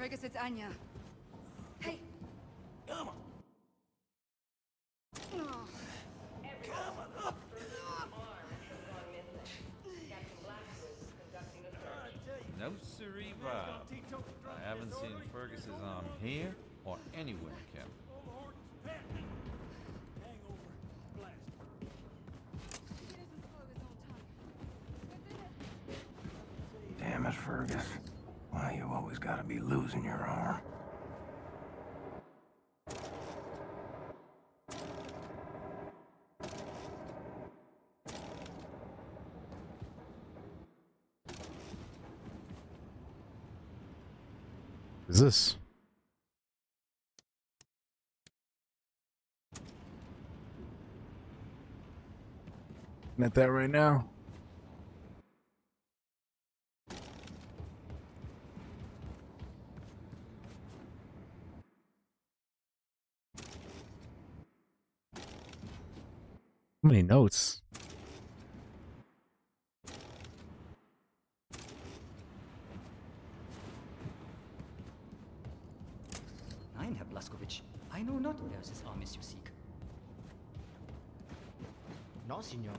Fergus, it's Anya. Hey. Come on. Oh. No siree, Bob. I haven't seen Fergus's arm here or anywhere, Captain. Damn it, Fergus. Why you always gotta be losing your arm? Is this? Looking At that right now. Many notes? Nein, Herr Blazkowicz. I know not where this arm is you seek. No, signore.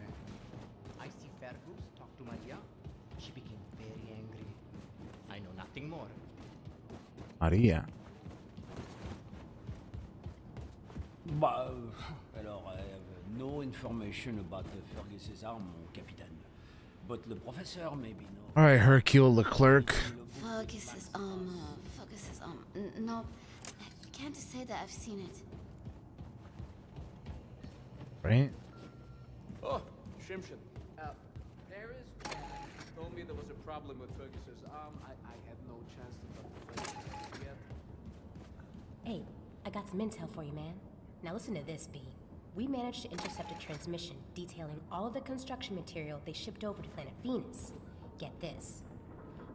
I see Fergus talk to Maria. She became very angry. I know nothing more. Maria. Information about the Fergus's arm, mon capitaine. But the professor maybe know. All right, Hercule Leclerc. Fergus's um, uh, Fergus's um, n- no, I can't say that I've seen it. Right? Oh, Shimshin. Uh, Paris told me there was a problem with Fergus's arm. I, I had no chance to talk to Fergus yet. Hey, I got some intel for you, man. Now listen to this, B. We managed to intercept a transmission detailing all of the construction material they shipped over to planet Venus. Get this.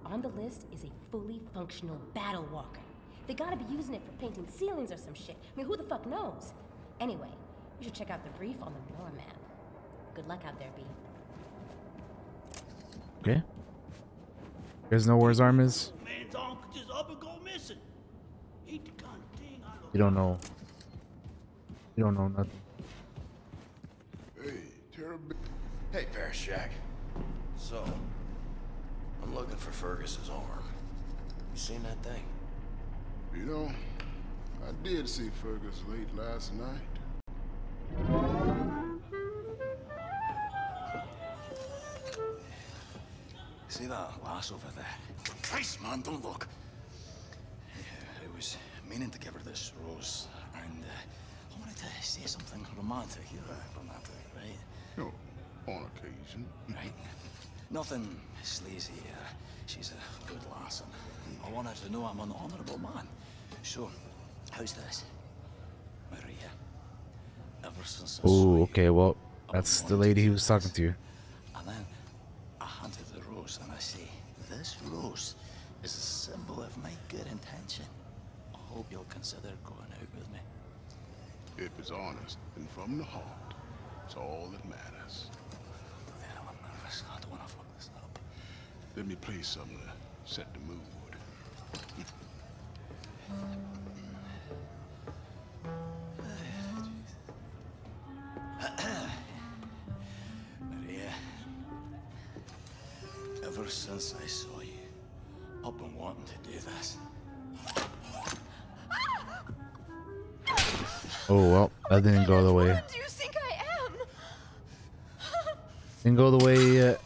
On the list is a fully functional battle walker. They gotta be using it for painting ceilings or some shit. I mean, who the fuck knows? Anyway, you should check out the brief on the Nora map. Good luck out there, B. Okay. You guys know where his arm is? Man's arm could just up and go missing. Ain't the kind of thing I look You don't know. You don't know nothing. Hey, terrible. Hey, Paris Jack. So, I'm looking for Fergus's arm. You seen that thing? You know, I did see Fergus late last night. See that lass over there? Christ, man, don't look. Yeah, I was meaning to give her this rose, and uh, I wanted to say something romantic. You're a romantic, right? No, on occasion. Right. Nothing sleazy. Uh, she's a good lass, and I want her to know I'm an honourable man. So, how's this? Maria. Ever since Oh, okay. Well, that's the lady he was talking to. And then I handed the rose and I say, this rose is a symbol of my good intention. I hope you'll consider going out with me. If it's honest and from the heart, it's all that matters. Yeah, I'm nervous. I don't want to fuck this up. Let me play something to set the mood. Maria, ever since I saw you, I've been wanting to do this. Oh, well, that didn't go the way. Do you think I am? Didn't go the way. Uh,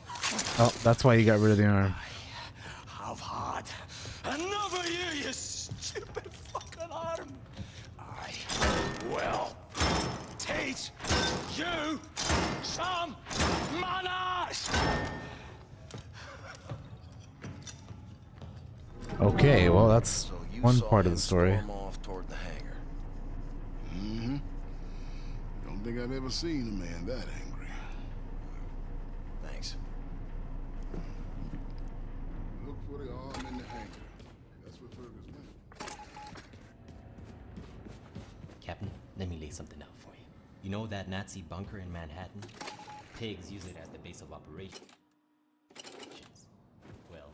oh, that's why he got rid of the arm. Have had another you, you stupid fucking arm. I will teach you some manners. Okay, well, that's So one part of the story. storm off toward the hangar. Mm-hmm. Don't think I've ever seen a man that angry. Thanks. Look for the arm in the hangar. That's where Fergus went. Captain, let me lay something out for you. You know that Nazi bunker in Manhattan? Pigs use it as the base of operations. Well,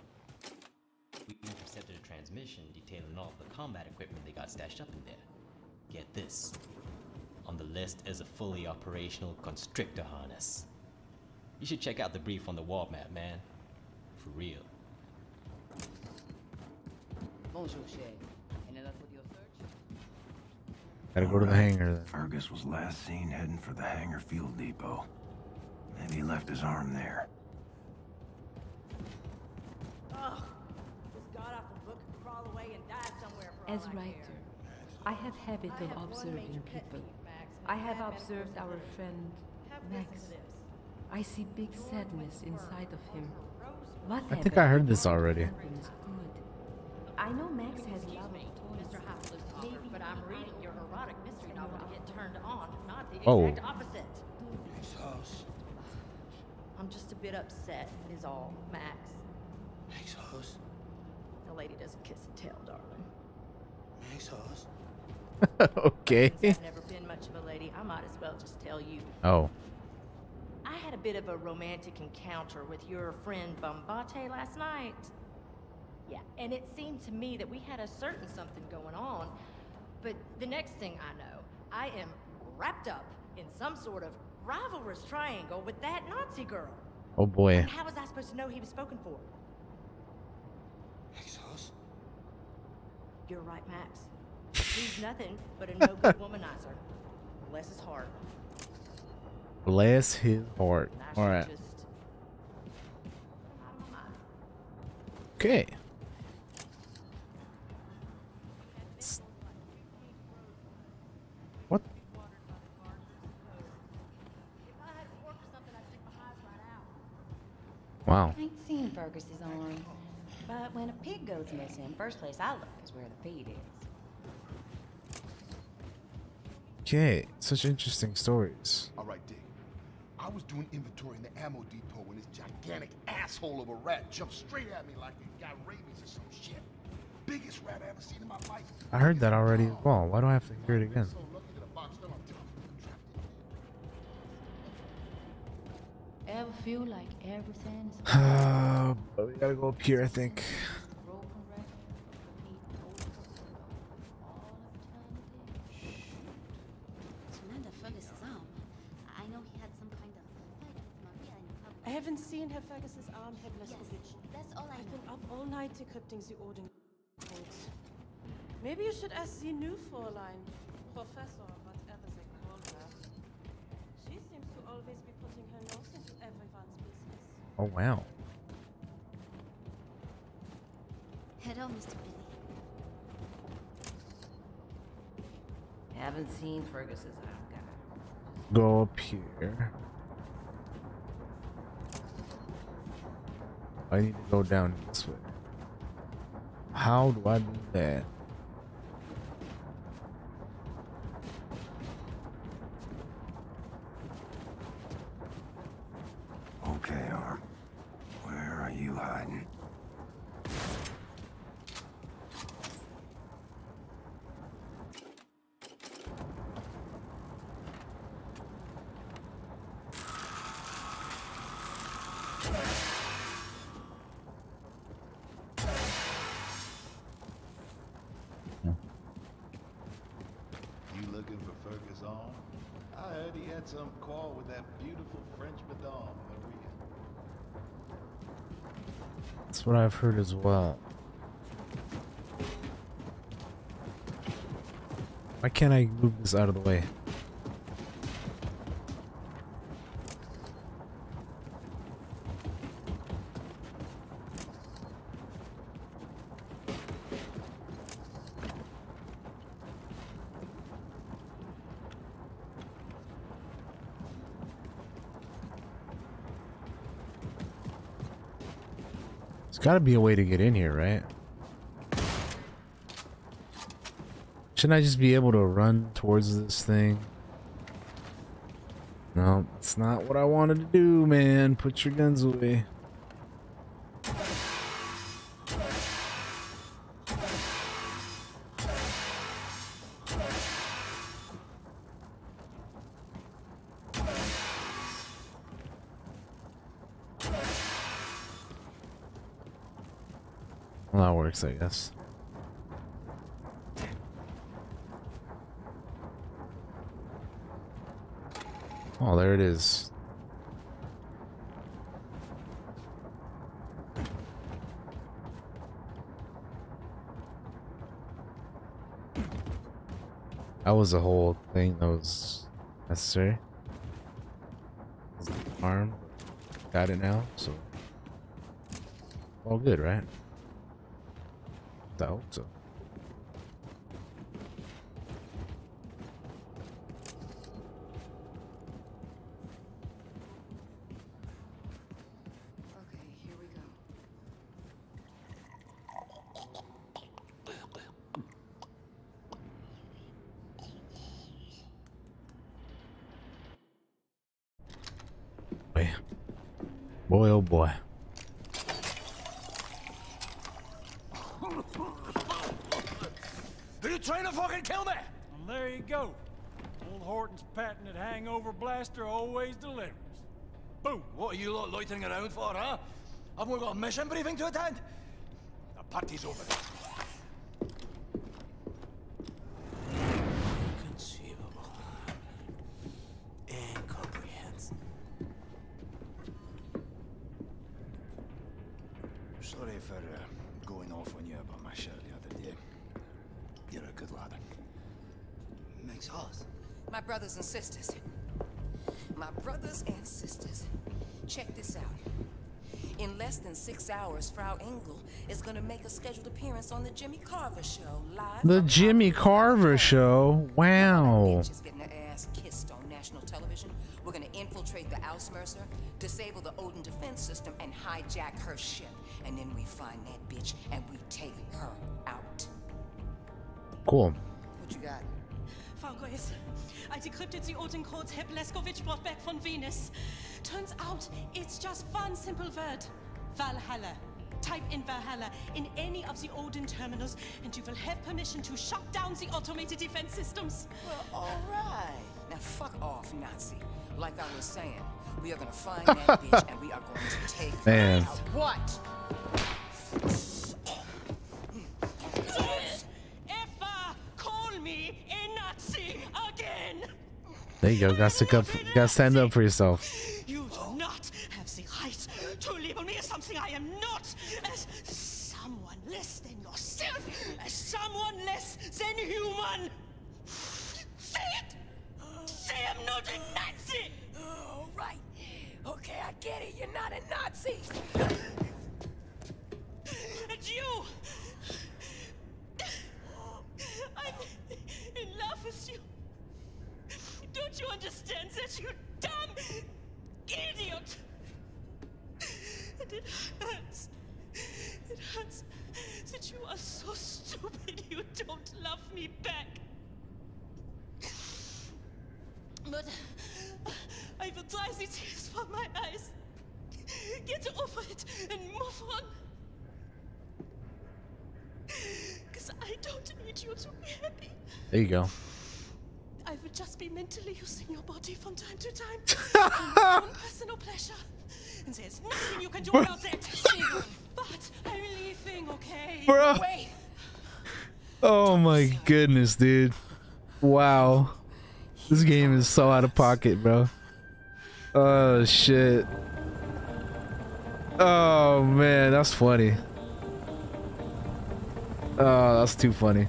we intercepted a transmission detailing all of the combat equipment they got stashed up in there. Get this. On the list is a fully operational constrictor harness. You should check out the brief on the wall map, man. For real. Bonjour, Shay. Gotta go to the hangar then. Fergus was last seen heading for the hangar fuel depot. Maybe he left his arm there. Ugh! This god-awful book could crawl away and die somewhere for As writer. I have habit of have observing people. peeve, Max, I have observed our friend Have Max. listen to this. I see big sadness inside of him. I think I heard this already. I know Max has Excuse love me, of toys. Mr. Hoppless talker, but I'm reading your erotic mystery novel to get turned on, not the Oh. exact opposite. I'm just a bit upset, is all, Max. Makes us. The lady doesn't kiss and tell, darling. Makes us. okay. I've never been much of a lady, I might as well just tell you. Oh. I had a bit of a romantic encounter with your friend Bombate last night. Yeah, and it seemed to me that we had a certain something going on. But the next thing I know, I am wrapped up in some sort of rivalrous triangle with that Nazi girl. Oh boy. And how was I supposed to know he was spoken for? Makes us. You're right, Max. He's nothing but a no good womanizer. Bless his heart. Bless his heart. And I should Alright. just Okay. I ain't seen Fergus's arm. But when a pig goes missing, first place I look is where the feed is. Okay. Such interesting stories. All right, Dick. I was doing inventory in the ammo depot when this gigantic asshole of a rat jumped straight at me like it got rabies or some shit. Biggest rat I ever seen in my life. I heard that already as well. Why do I have to hear it again? So lucky that I boxed him up top. Ever feel like everything is Uh, we gotta go up here, I think. broken record, repeat over all eternity? Samantha Fergus's arm. I know he had some kind of fight with Maria in public. I haven't seen Herr Fergus's arm, Herr Blazkowicz. that's all I I've know. been up all night decrypting the Odin codes. Maybe you should ask the new Fräulein, Professor, Oh wow. Hello, Mr. Billy. Haven't seen Fergus's arm, guy. Go up here. I need to go down this way. How do I do that? Okay, Arm. Where are you hiding? You looking for Fergus on? I heard he some quarrel with that beautiful French madame, Maria. That's what I've heard as well. Why can't I move this out of the way? There's got to be a way to get in here, right? Shouldn't I just be able to run towards this thing? No, it's not what I wanted to do, man. Put your guns away. I guess. Oh, there it is. That was a whole thing that was necessary. Arm. Got it now, so all good, right? Hope so. Is gonna make a scheduled appearance on the Jimmy Carver show live. The Jimmy Carver show. Wow. She's getting her ass kissed on national television. We're gonna infiltrate the Ausmerzer, disable the Odin defense system, and hijack her ship. And then we find that bitch and we take her out. Cool. What you got? Fergus, I decrypted the Odin codes Herr Blazkowicz brought back from Venus. Turns out it's just one simple word. Valhalla. Type in Valhalla in any of the Odin terminals and you will have permission to shut down the automated defense systems. Well, all right. Now fuck off, Nazi. Like I was saying, we are gonna find that bitch and we are going to take Man. her out. What? Don't ever call me a Nazi again! There you go. Got to stick up. Got to stand up for yourself. But I will dry the tears from my eyes. Get over it and move on. Because I don't need you to be happy. There you go. I will just be mentally using your body from time to time for own personal pleasure. And there's nothing you can do about that. but I'm leaving, okay? Bruh. Wait. Oh my goodness, dude. Wow. This game is so out of pocket, bro. Oh shit. Oh man, that's funny. Oh, that's too funny.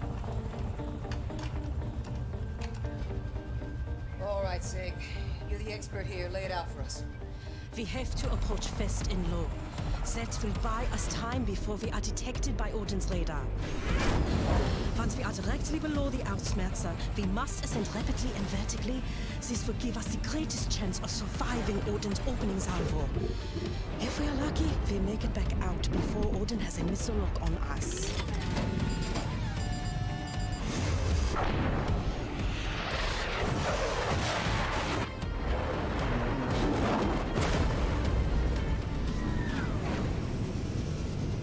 All right, Sig. You're the expert here. Lay it out for us. We have to approach fast and low. That will buy us time before we are detected by Odin's radar. Once we are directly below the Ausmerzer, we must ascend rapidly and vertically. This will give us the greatest chance of surviving Odin's opening salvo. If we are lucky, we make it back out before Odin has a missile lock on us.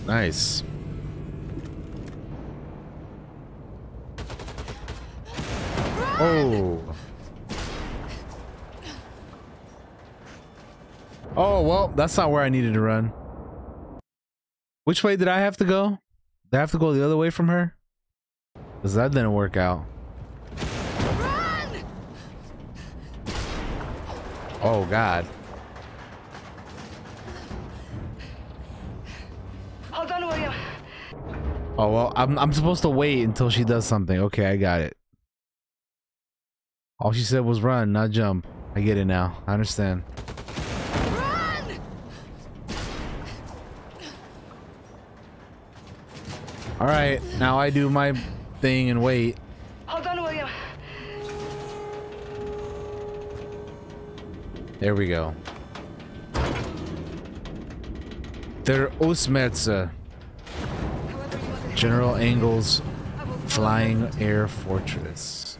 Nice. Oh. Oh, well, that's not where I needed to run. Which way did I have to go? Did I have to go the other way from her? Because that didn't work out. Run! Oh God. Hold on, William. Oh well, I'm I'm supposed to wait until she does something. Okay, I got it. All she said was run, not jump. I get it now. I understand. All right, now I do my thing and wait. Hold on, William. There we go. Der Ausmerzer. Uh, General Engel's Flying Air Fortress.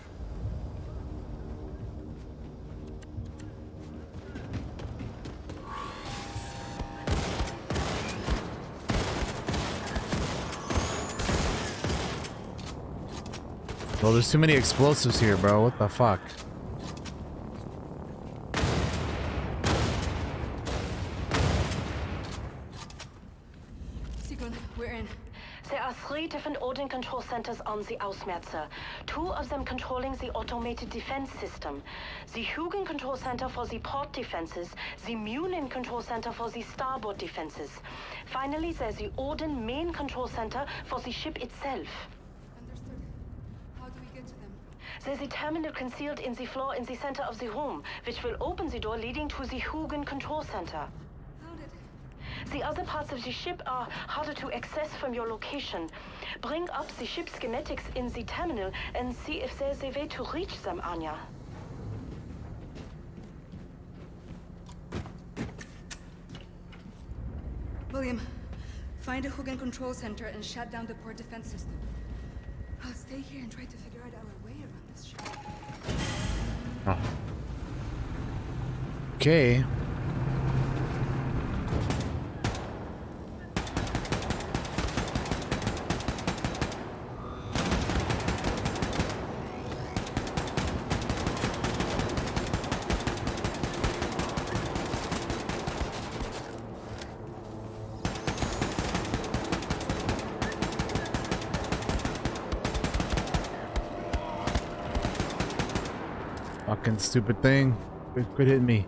Well, there's too many explosives here, bro. What the fuck? Sigrun, we're in. There are three different Odin control centers on the Ausmerzer. Two of them controlling the automated defense system. The Hugin control center for the port defenses, the Munin control center for the starboard defenses. Finally, there's the Odin main control center for the ship itself. Understood. How do we get to them? There's a terminal concealed in the floor in the center of the room, which will open the door leading to the Hugin control center. The other parts of the ship are harder to access from your location. Bring up the ship schematics in the terminal and see if there's a way to reach them, Anya. William, find a Hugin control center and shut down the port defense system. I'll stay here and try to figure Oh. Okay. Fucking stupid thing. Quit, quit hitting me.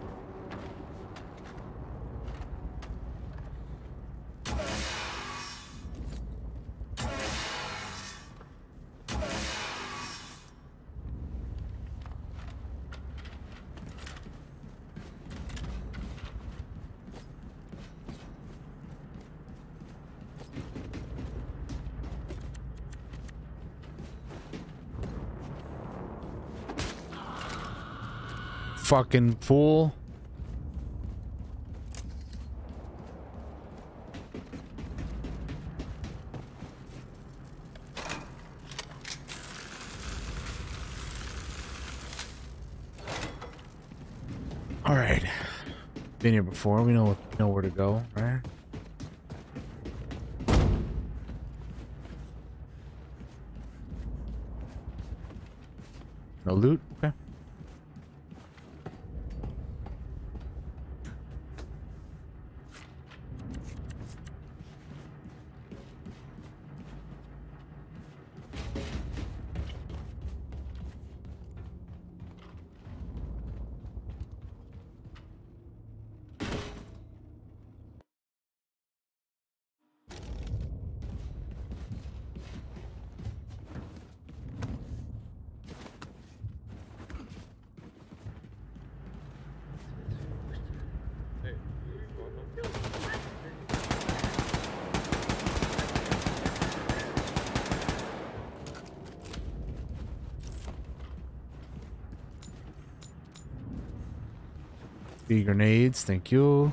Fucking fool. All right. Been here before. We know know where to go, right? No loot. Okay. Grenades, thank you.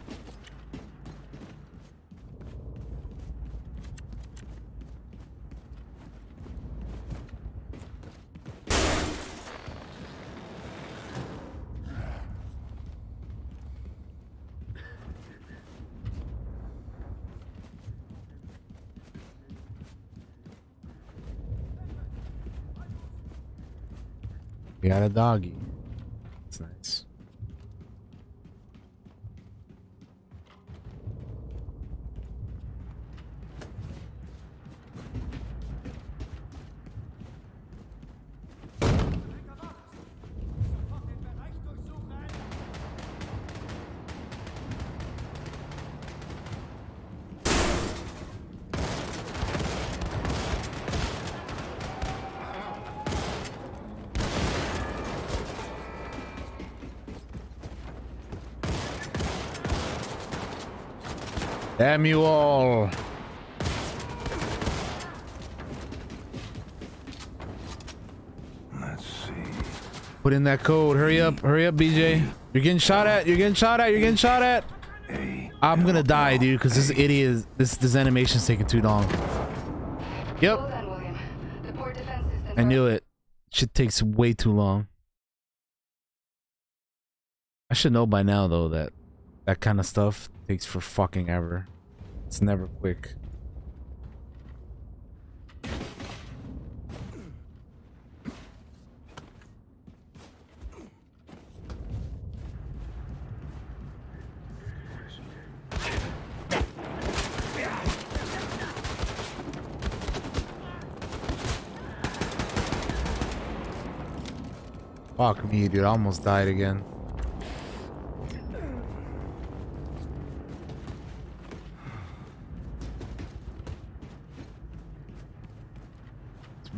We got a doggy. Damn you all. Let's see. Put in that code. Hurry up. Hurry up, BJ. You're getting shot at. You're getting shot at. You're getting shot at. I'm gonna die, dude, because this idiot is this this animation's taking too long. Yep. I knew it. Shit takes way too long. I should know by now though that that kind of stuff takes for fucking ever. It's never quick. Fuck me, dude. I almost died again.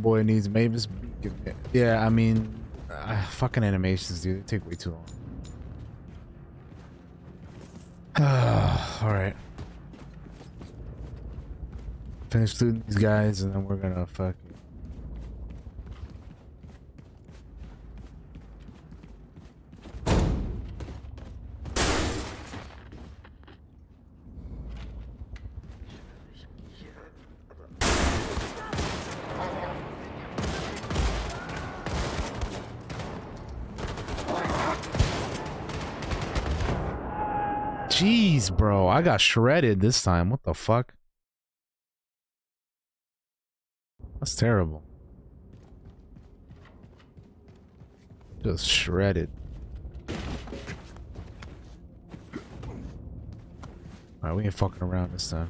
Boy needs Mavis. Yeah, I mean, uh, fucking animations, dude. They take way too long. All right. Finish looting these guys, and then we're gonna fuck. Jeez, bro. I got shredded this time. What the fuck? That's terrible. Just shredded. Alright, we ain't fucking around this time.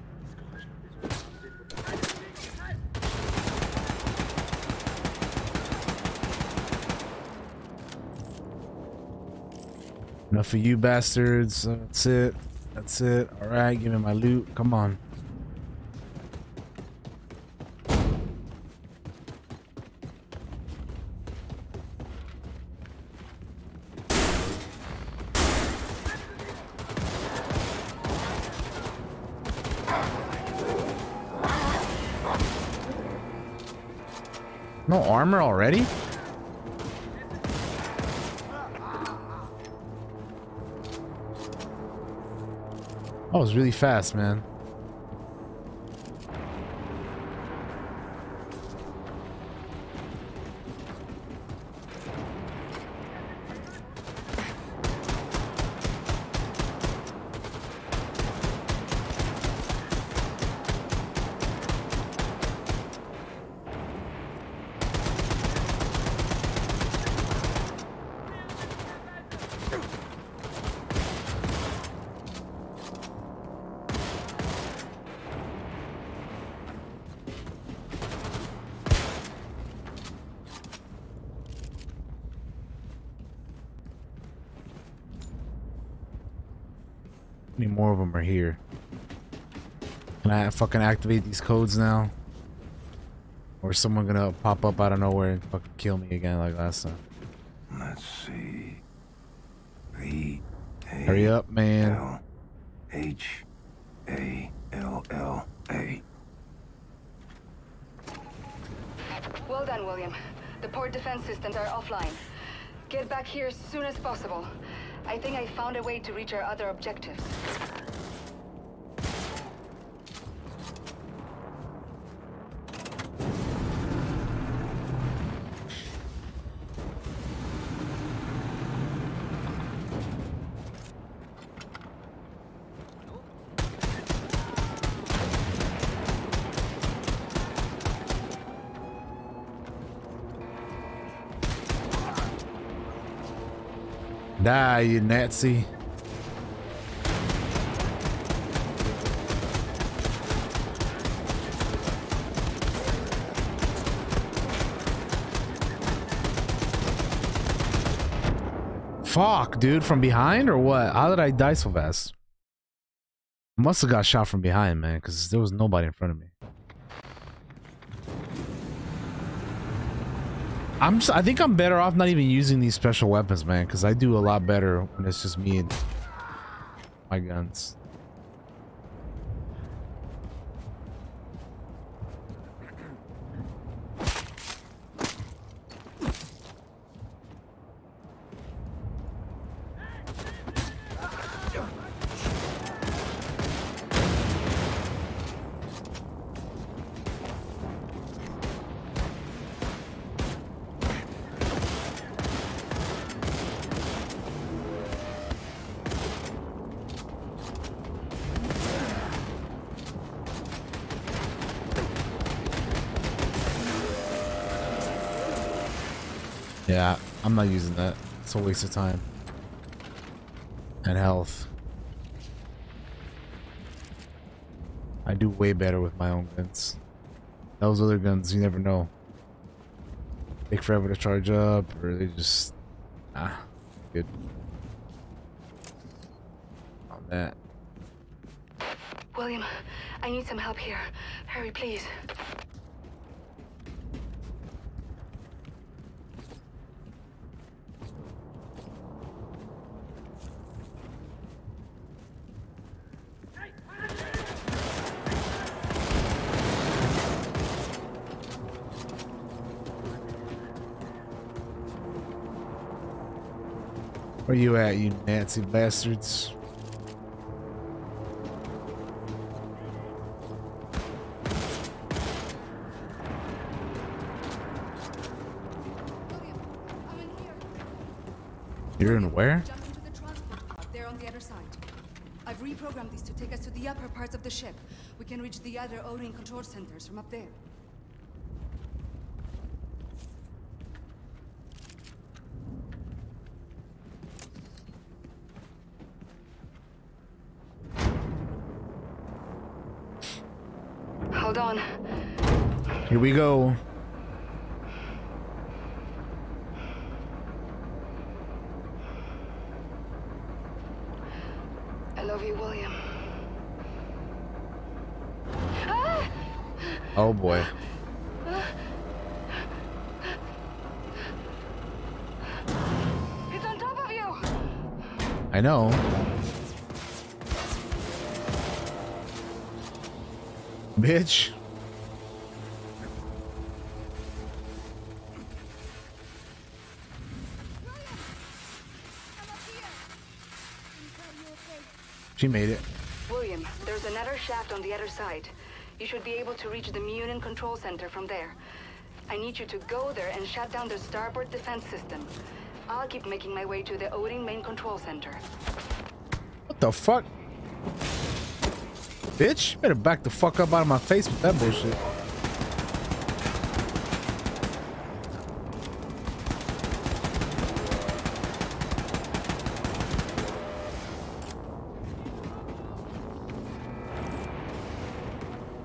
Enough of you bastards. That's it. That's it. Alright, give me my loot. Come on. No armor already? It was really fast, man. Any more of them are here. Can I fucking activate these codes now? Or is someone gonna pop up out of nowhere and fucking kill me again like last time? Let's see. V Hurry up, man. L H A L L A. Well done, William. The port defense systems are offline. Get back here as soon as possible. I think I found a way to reach our other objectives. Die, you Nazi. Dude, from behind or what? How did I die so fast? Must have got shot from behind, man, because there was nobody in front of me. I'm. s- I think I'm better off not even using these special weapons, man, because I do a lot better when it's just me and my guns. I'm not using that. It's a waste of time. And health. I do way better with my own guns. Those other guns, you never know. Take forever to charge up, or they just... Ah, good. On that. William, I need some help here. Hurry, please. At, you Nazi bastards? You're in where? They're on the other side. I've reprogrammed these to take us to the upper parts of the ship. We can reach the other Odin control centers from up there. Hold on. Here we go. I love you, William. Oh boy. It's on top of you! I know. Bitch. She made it. William, there's another shaft on the other side. You should be able to reach the Munin control center from there. I need you to go there and shut down the starboard defense system. I'll keep making my way to the Odin main control center. What the fuck? Bitch, you better back the fuck up out of my face with that bullshit.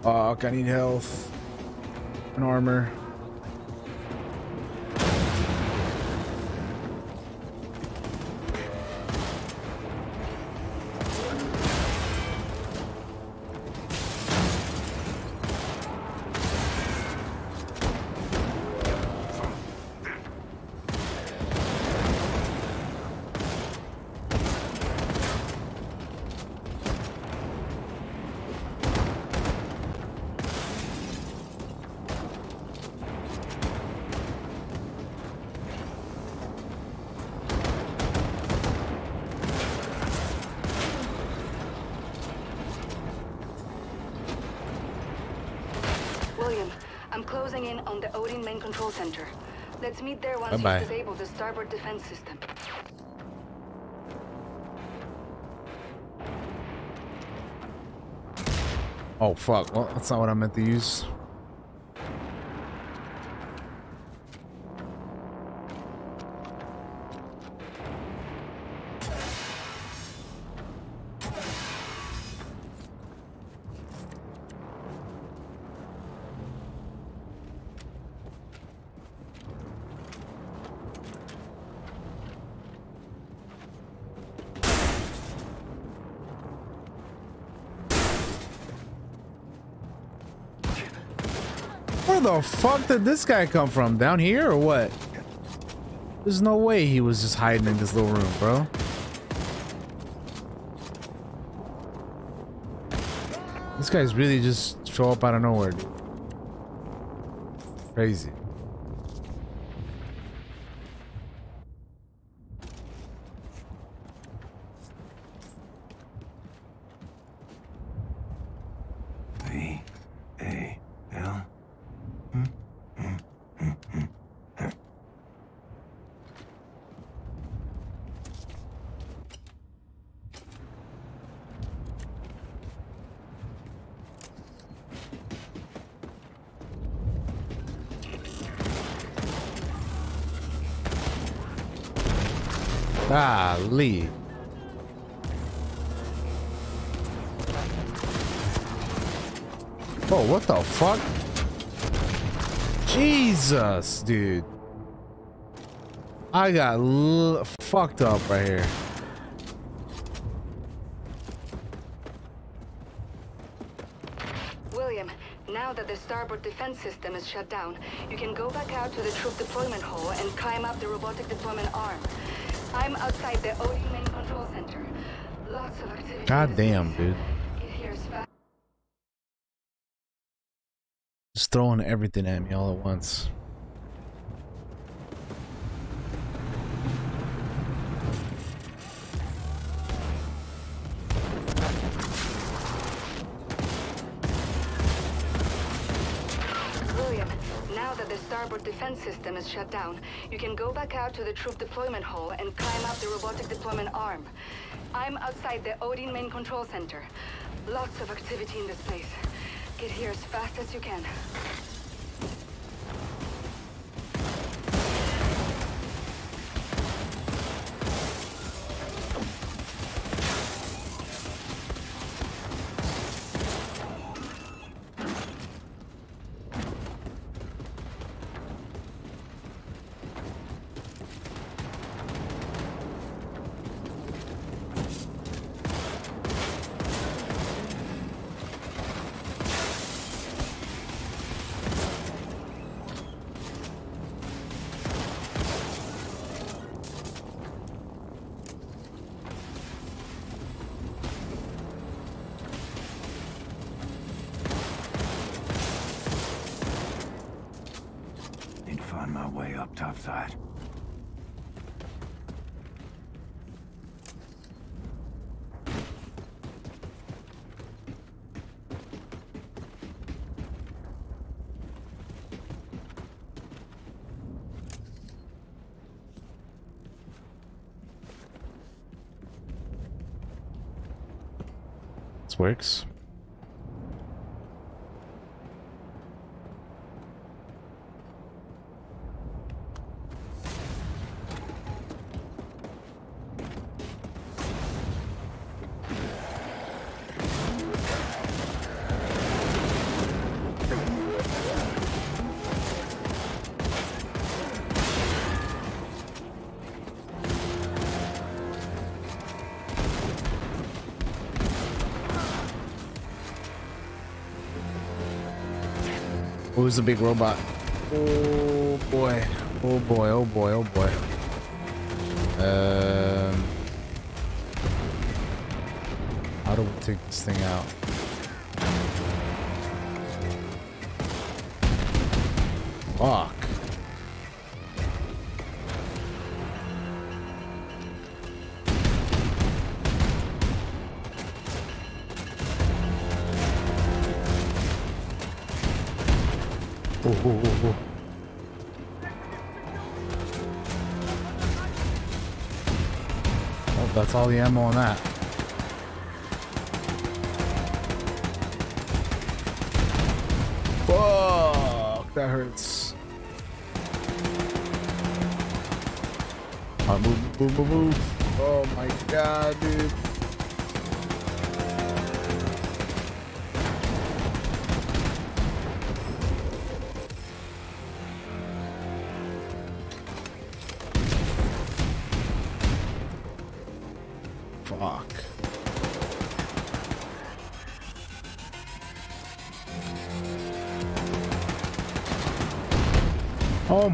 Uh, Fuck, I need health and armor. Let's meet there once Bye-bye. you've the starboard defense system. Oh fuck, well, that's not what I meant to use. The fuck did this guy come from? Down here or what? There's no way he was just hiding in this little room, bro. This guy's really just show up out of nowhere, dude. Crazy. Jesus, dude. I got l fucked up right here. William, now that the starboard defense system is shut down, you can go back out to the troop deployment hall and climb up the robotic deployment arm. I'm outside the Odin main control center. Lots of activity. God damn, dude. Get here as fast. Just throwing everything at me all at once. William, now that the starboard defense system is shut down, you can go back out to the troop deployment hall and climb up the robotic deployment arm. I'm outside the Odin main control center. Lots of activity in this place. Get here as fast as you can. Works. Who's a big robot? Oh boy. Oh boy. Oh boy. Oh boy. Um, how do we take this thing out? Fuck. All the ammo on that. Fuck, that hurts. Alright, move, move, move, move. Oh my god, dude.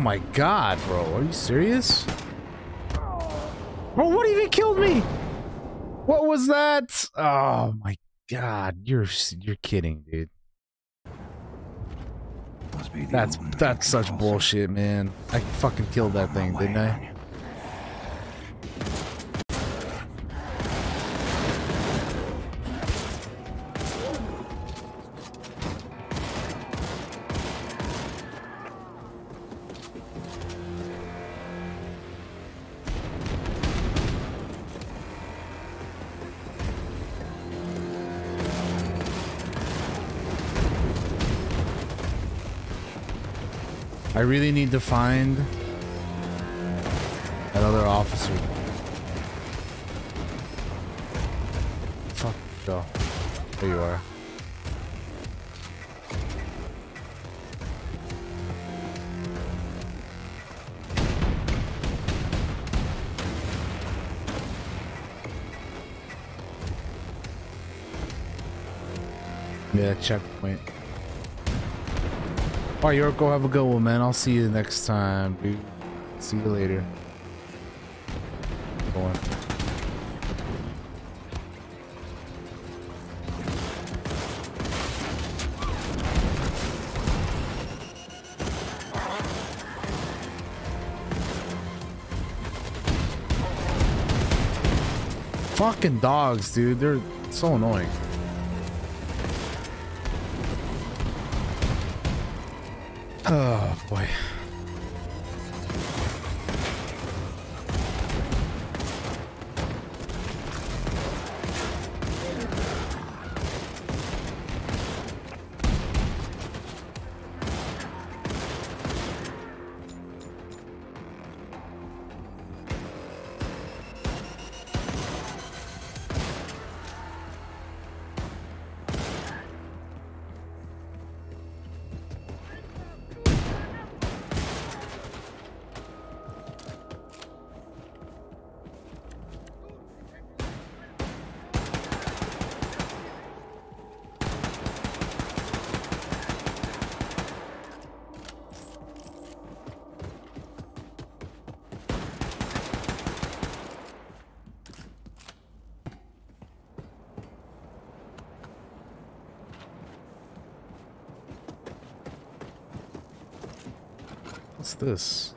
My god, bro. Are you serious? Bro, what even killed me? What was that? Oh my god. You're you're kidding, dude. That's that's such bullshit, man. I fucking killed that thing, didn't I? really need to find that other officer. Fuck, go. There you are. Yeah, checkpoint. Alright, Yorko, have a good one, man. I'll see you next time, dude. See you later. Going. Fucking dogs, dude. They're so annoying. What's this?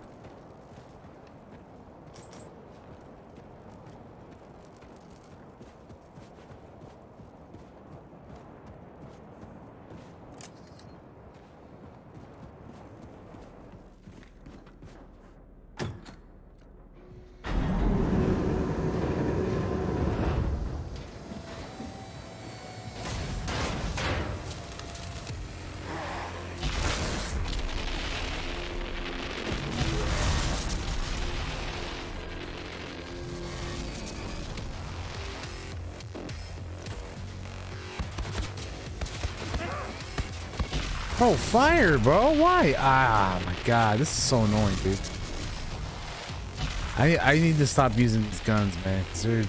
Bro, fire, bro. Why? Ah, my God. This is so annoying, dude. I I need to stop using these guns, man. they they're,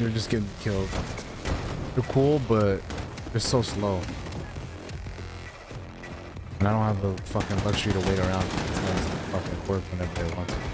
they're just getting killed. They're cool, but they're so slow. And I don't have the fucking luxury to wait around these guns fucking work whenever they want to.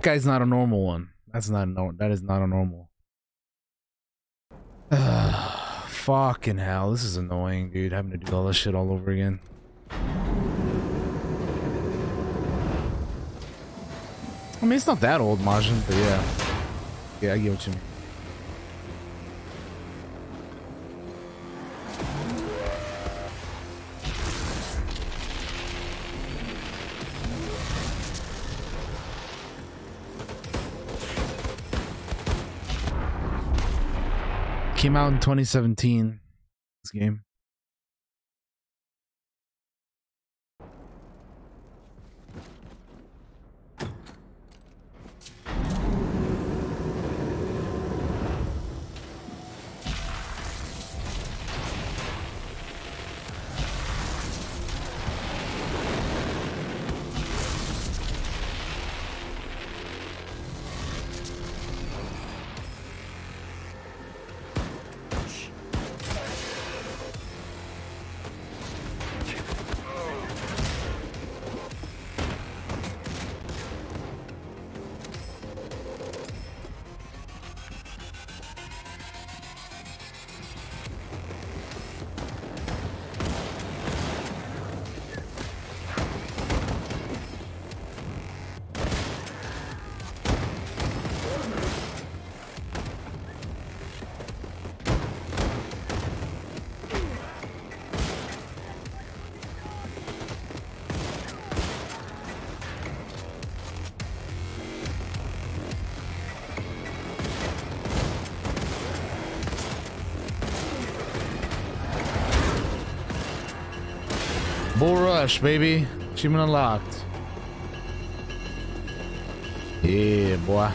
That guy's not a normal one. That's not no that is not a normal. Fucking hell, this is annoying, dude. Having to do all this shit all over again. I mean, it's not that old, Majin, but yeah. Yeah, I get what you mean. Came out in 2017. This game. Rush, baby. Achievement unlocked. Yeah, boy.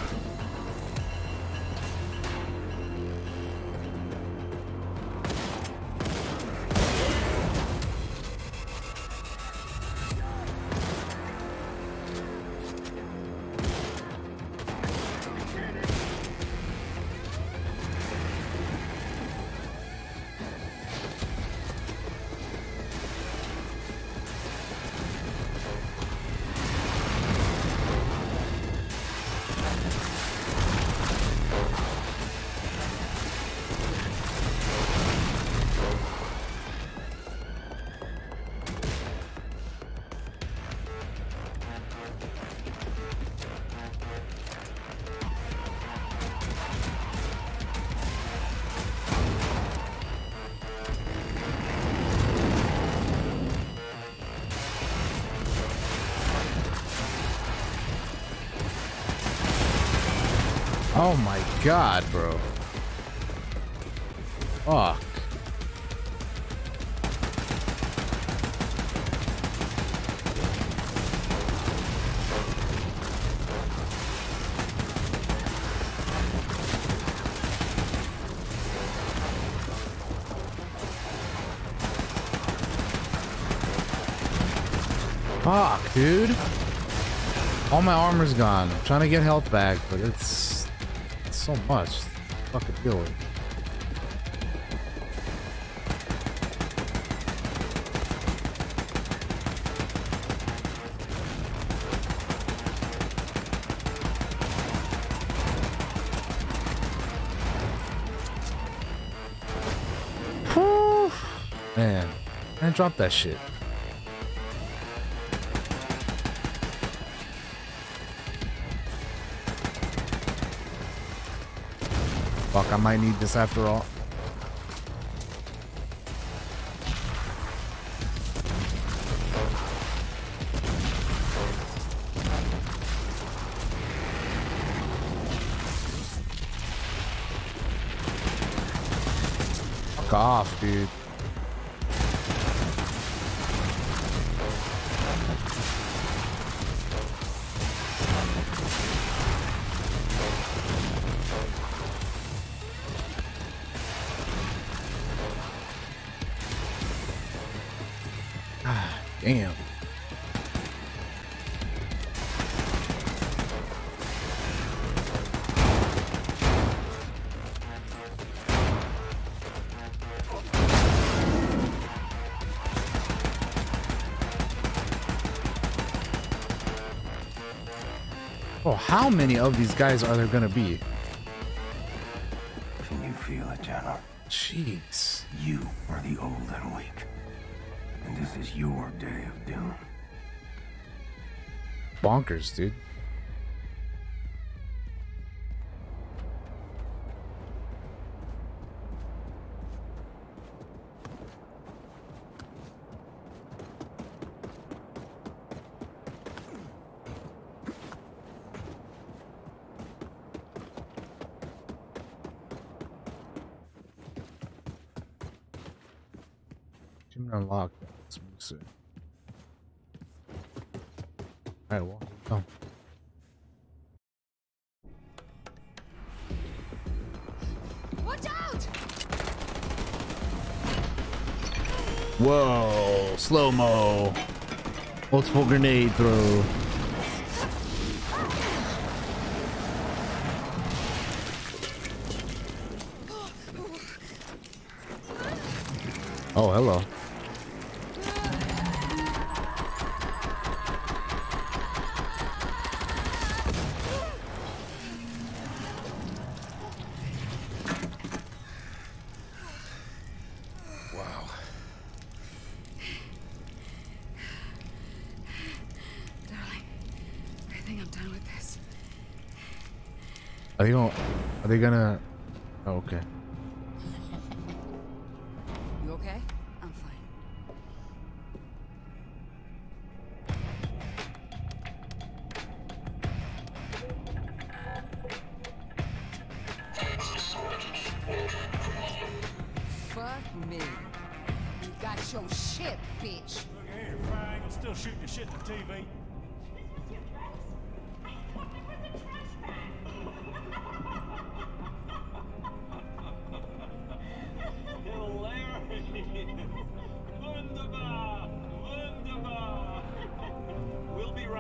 Oh my god, bro. Fuck. Fuck, dude. All my armor's gone. I'm trying to get health back, but it's, it's so much. Fucking deal with. Man, man, drop that shit. Fuck, I might need this after all. Fuck off, dude. How many of these guys are there gonna be? Can you feel it, General? Jeez. You are the old and weak. And this is your day of doom. Bonkers, dude. Achievement unlocked. Let's mix it. Alright, well, oh. Watch out! Whoa, slow mo. Multiple grenade throw. Oh, hello.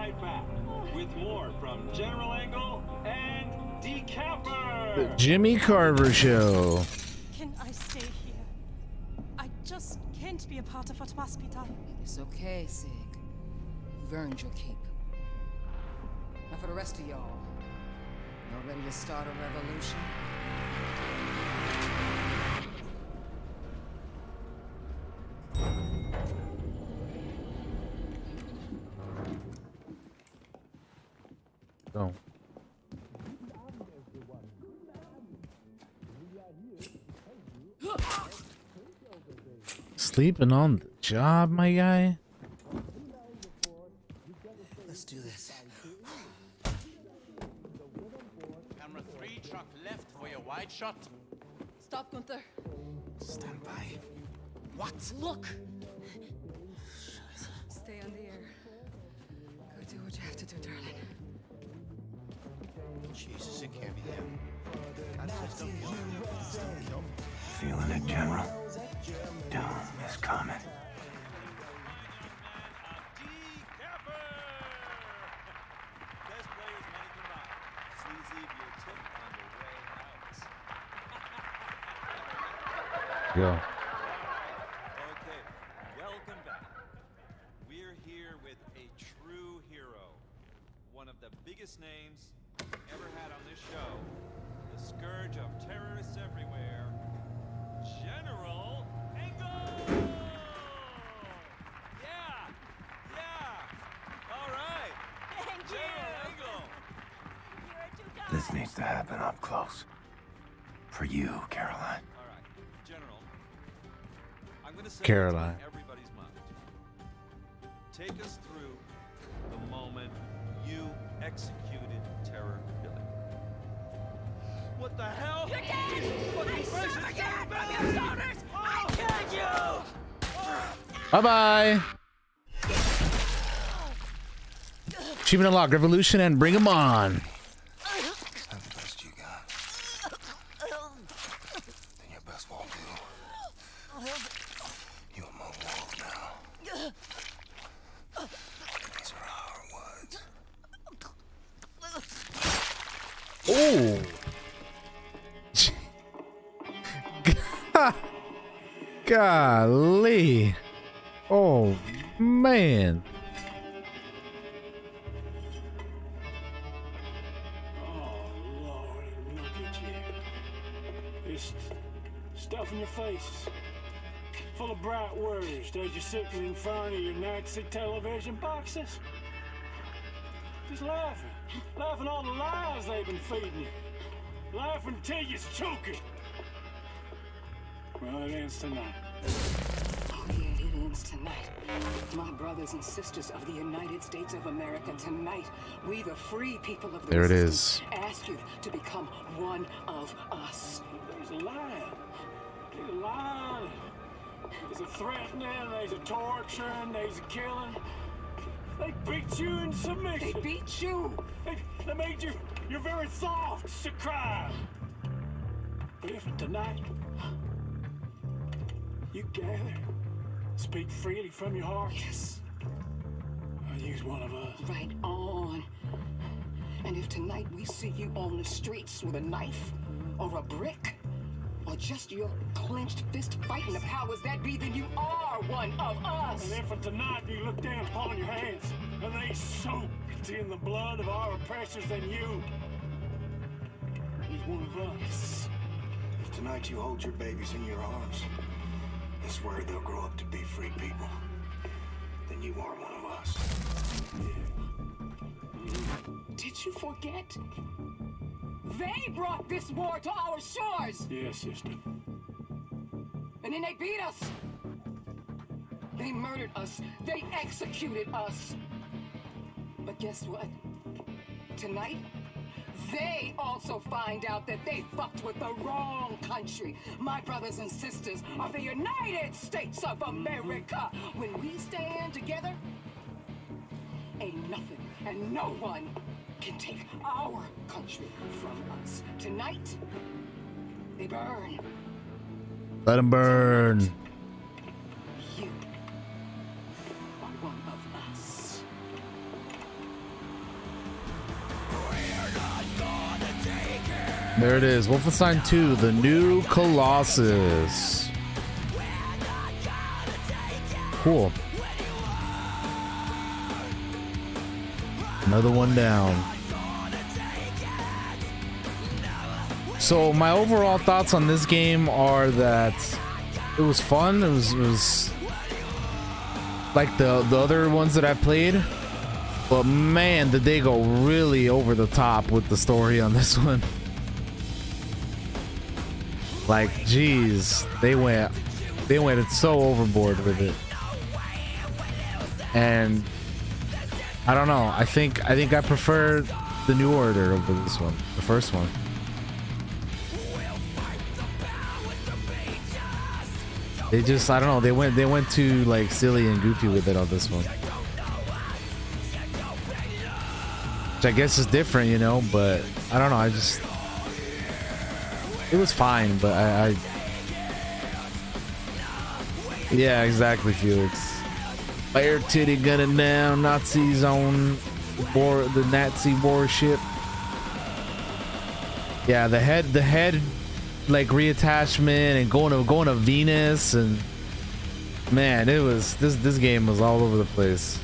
Right back with more from General Engel and Decapper! The Jimmy Carver Show. Can I stay here? I just can't be a part of what must be done. It's okay, Sig. You've earned your keep. Now for the rest of y'all, y'all ready to start a revolution? Sleeping on the job, my guy. This needs to happen up close. For you, Caroline. All right, General. I'm gonna say Caroline. everybody's mind. Take us through the moment you executed Terror Billy. What the hell? You're dead! I shot again from your shoulders! I oh. killed you! Bye bye. Achievement unlocked. Revolution and bring 'em on. Sitting in front of your Nazi television boxes. Just laughing. Laughing all the lies they've been feeding you. Laughing till you're choking. Well, it ends tonight. Oh, yeah, it ends tonight. My brothers and sisters of the United States of America, tonight, we, the free people of the There it resistance, is. ask you to become one of us. There's a lie. There's a lie. There's a threatening, there's a torturing, there's a killing. They beat you in submission. They beat you. They, they made you your very thoughts to crime. But if tonight you gather, speak freely from your heart. Yes. I'll use one of us. Right on. And if tonight we see you on the streets with a knife or a brick or just your clenched fist fighting the powers that be, then you are one of us. And if for tonight you look down upon your hands and they soaked in the blood of our oppressors, then you, he's one of us. If tonight you hold your babies in your arms and swear they'll grow up to be free people, then you are one of us. Did you forget? They brought this war to our shores, Yes, sister. and then they beat us. They murdered us. They executed us. But guess what? Tonight, they also find out that they fucked with the wrong country. My brothers and sisters of the United States of America. When we stand together, ain't nothing and no one can take our country from us. Tonight, they burn. Let him burn. You are one of us. There it is. Wolfenstein 2, the new Colossus. Cool. Another one down. So my overall thoughts on this game are that it was fun. It was, it was like the the other ones that I played. But man, did they go really over the top with the story on this one. Like, geez, they went they went so overboard with it. And I don't know. I think I think I prefer the new order over this one, the first one. They just I don't know. They went they went too like silly and goofy with it on this one. Which I guess is different, you know. But I don't know. I just it was fine, but I, I yeah, exactly, Felix. Fire titty gunning down Nazis on war, the Nazi warship. Yeah, the head, the head, like reattachment and going to going to Venus and man, it was this this game was all over the place.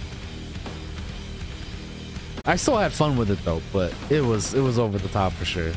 I still had fun with it though, but it was it was over the top for sure.